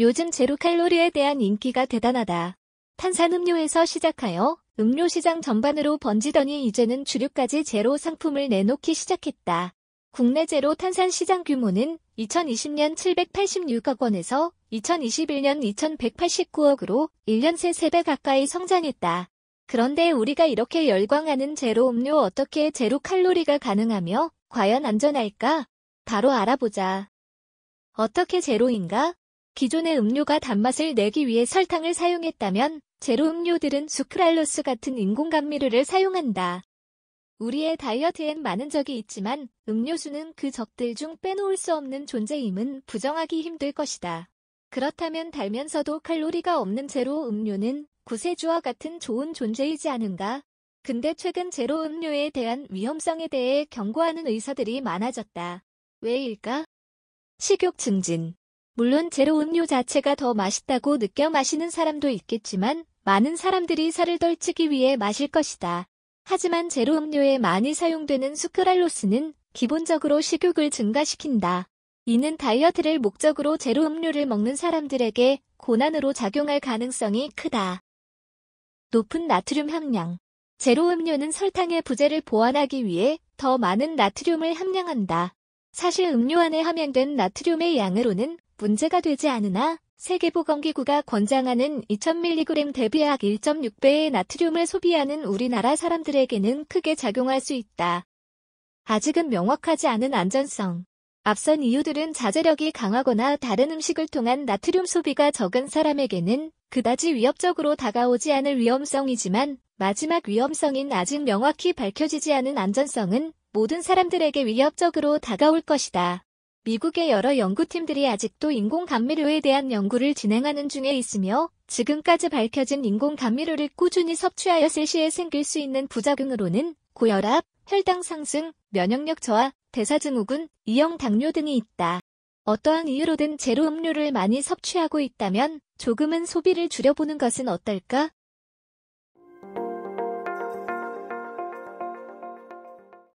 요즘 제로 칼로리에 대한 인기가 대단하다. 탄산음료에서 시작하여 음료 시장 전반으로 번지더니 이제는 주류까지 제로 상품을 내놓기 시작했다. 국내 제로 탄산 시장 규모는 2020년 786억 원에서 2021년 2189억으로 1년 새 3배 가까이 성장했다. 그런데 우리가 이렇게 열광하는 제로 음료 어떻게 제로 칼로리가 가능하며 과연 안전할까? 바로 알아보자. 어떻게 제로인가? 기존의 음료가 단맛을 내기 위해 설탕을 사용했다면 제로 음료들은 수크랄로스 같은 인공 감미료를 사용한다. 우리의 다이어트엔 많은 적이 있지만 음료수는 그 적들 중 빼놓을 수 없는 존재임은 부정하기 힘들 것이다. 그렇다면 달면서도 칼로리가 없는 제로 음료는 구세주와 같은 좋은 존재이지 않은가? 근데 최근 제로 음료에 대한 위험성에 대해 경고하는 의사들이 많아졌다. 왜일까? 식욕 증진. 물론 제로 음료 자체가 더 맛있다고 느껴 마시는 사람도 있겠지만 많은 사람들이 살을 덜 찌기 위해 마실 것이다. 하지만 제로 음료에 많이 사용되는 수크랄로스는 기본적으로 식욕을 증가시킨다. 이는 다이어트를 목적으로 제로 음료를 먹는 사람들에게 고난으로 작용할 가능성이 크다. 높은 나트륨 함량. 제로 음료는 설탕의 부재를 보완하기 위해 더 많은 나트륨을 함량한다. 사실 음료 안에 함량된 나트륨의 양으로는 문제가 되지 않으나 세계보건기구가 권장하는 2000mg 대비 약 1.6배의 나트륨을 소비하는 우리나라 사람들에게는 크게 작용할 수 있다. 아직은 명확하지 않은 안전성. 앞선 이유들은 자제력이 강하거나 다른 음식을 통한 나트륨 소비가 적은 사람에게는 그다지 위협적으로 다가오지 않을 위험성이지만 마지막 위험성인 아직 명확히 밝혀지지 않은 안전성은 모든 사람들에게 위협적으로 다가올 것이다. 미국의 여러 연구팀들이 아직도 인공 감미료에 대한 연구를 진행하는 중에 있으며 지금까지 밝혀진 인공 감미료를 꾸준히 섭취하였을 시에 생길 수 있는 부작용으로는 고혈압, 혈당 상승, 면역력 저하, 대사증후군, 이형 당뇨 등이 있다. 어떠한 이유로든 제로 음료를 많이 섭취하고 있다면 조금은 소비를 줄여보는 것은 어떨까?